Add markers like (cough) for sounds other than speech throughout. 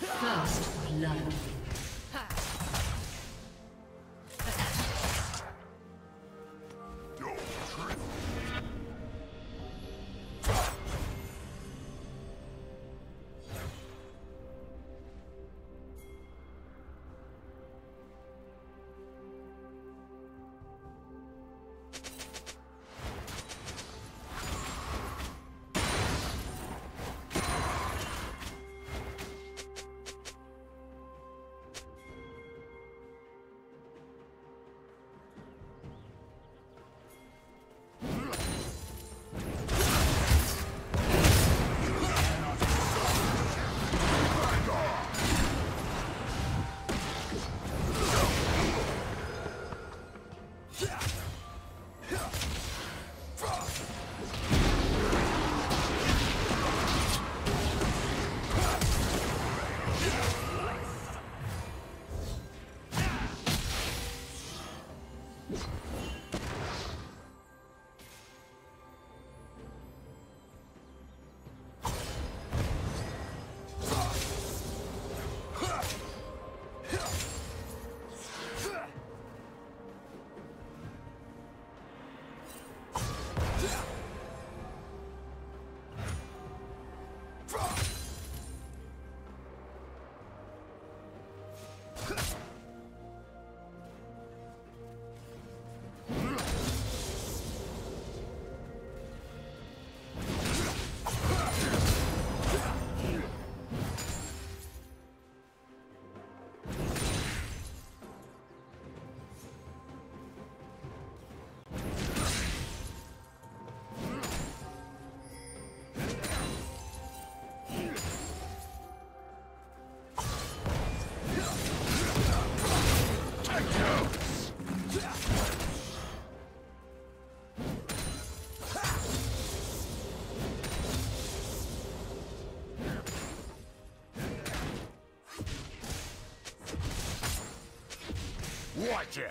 First blood. Watch it!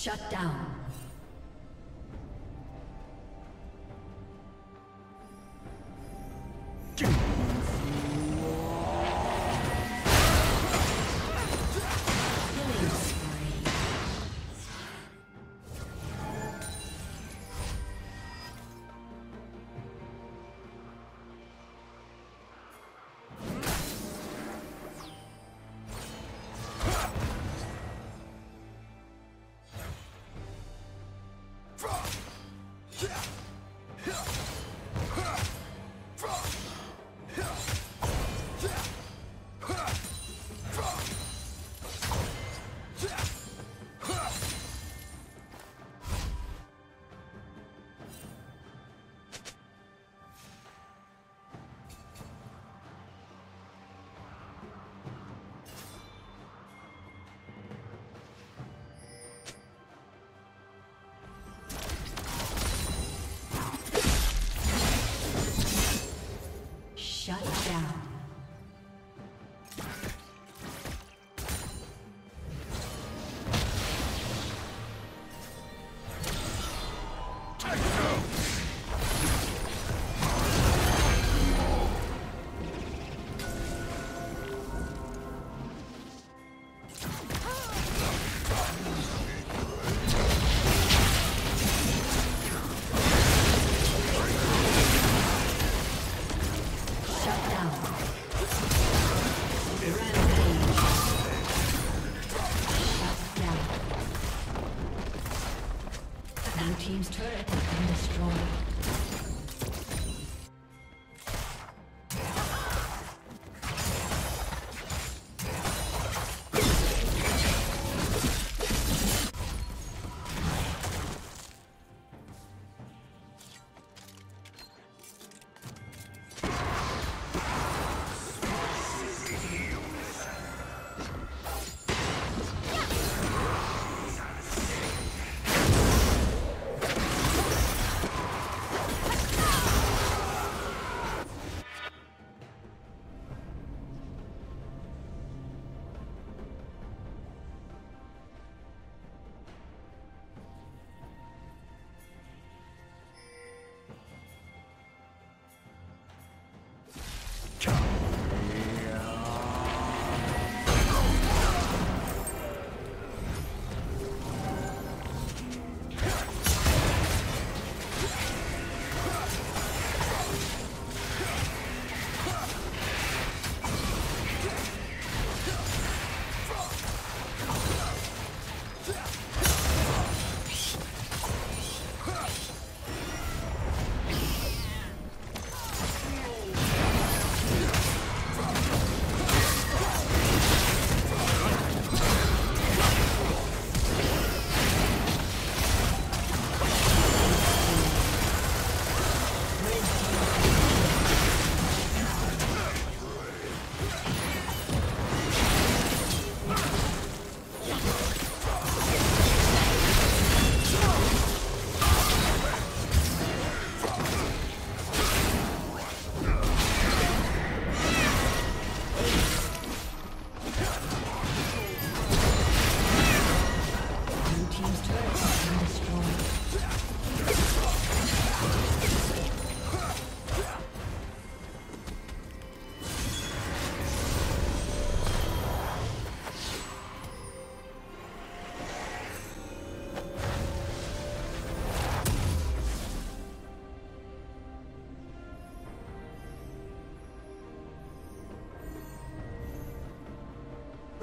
Shut down.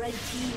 Red team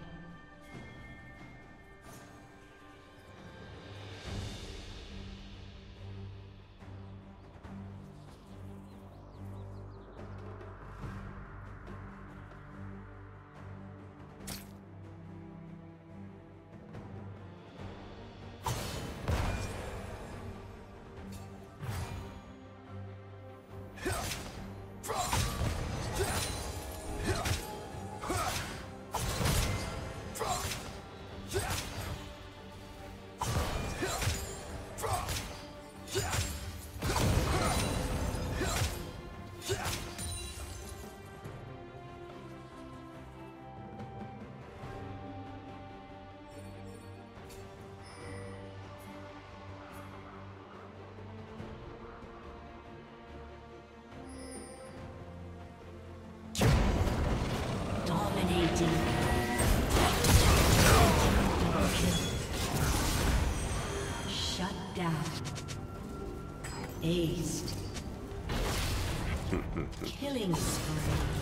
Aced. (laughs) Killing spree.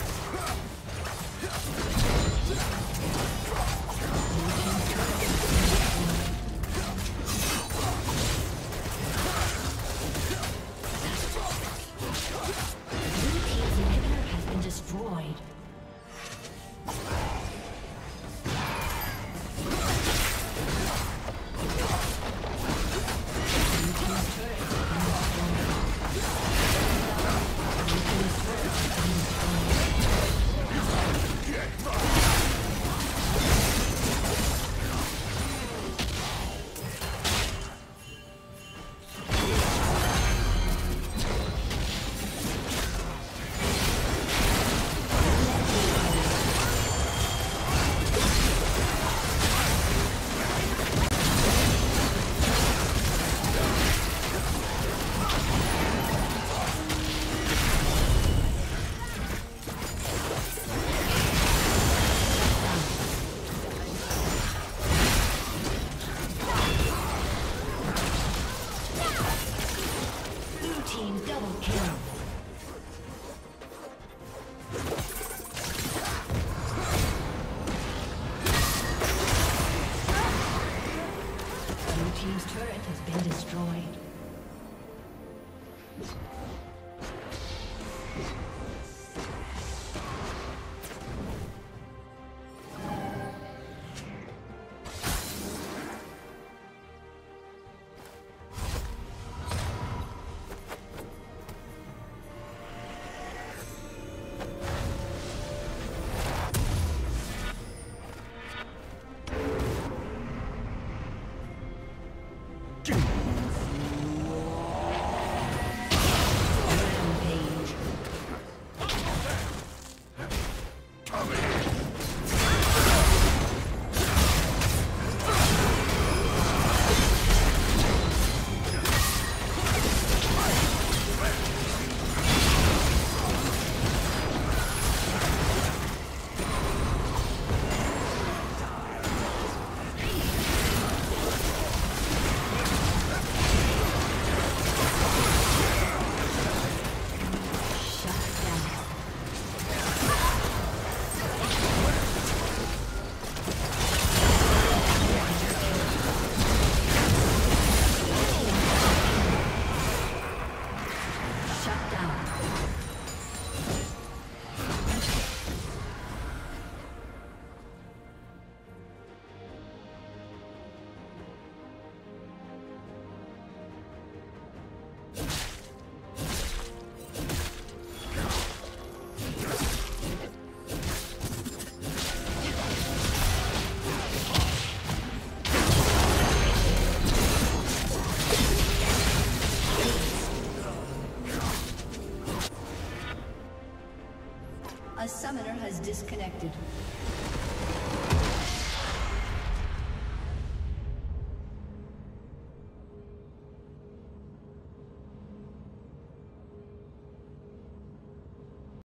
Team double kill. Disconnected.